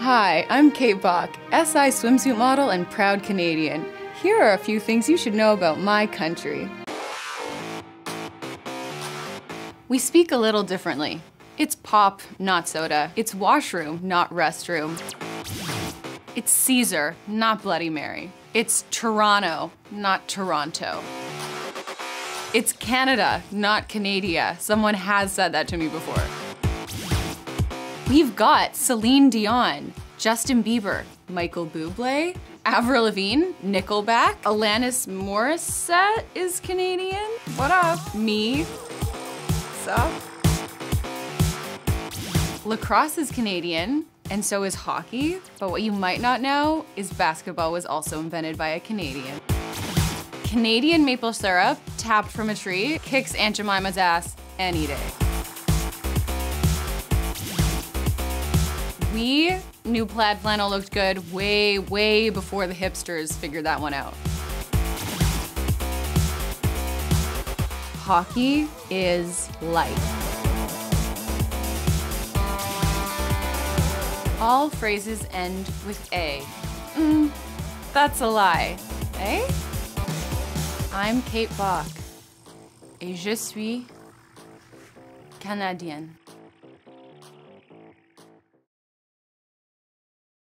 Hi, I'm Kate Bock, SI swimsuit model and proud Canadian. Here are a few things you should know about my country. We speak a little differently. It's pop, not soda. It's washroom, not restroom. It's Caesar, not Bloody Mary. It's Toronto, not Toronto. It's Canada, not Canada. Someone has said that to me before. We've got Celine Dion, Justin Bieber, Michael Bublé, Avril Lavigne, Nickelback, Alanis Morissette is Canadian. What up? Me. Sup? Lacrosse is Canadian, and so is hockey. But what you might not know is basketball was also invented by a Canadian. Canadian maple syrup, tapped from a tree, kicks Aunt Jemima's ass any day. We knew plaid flannel looked good way, way before the hipsters figured that one out. Hockey is life. All phrases end with A. Mm, that's a lie. Eh? I'm Kate Bock. Et je suis canadienne.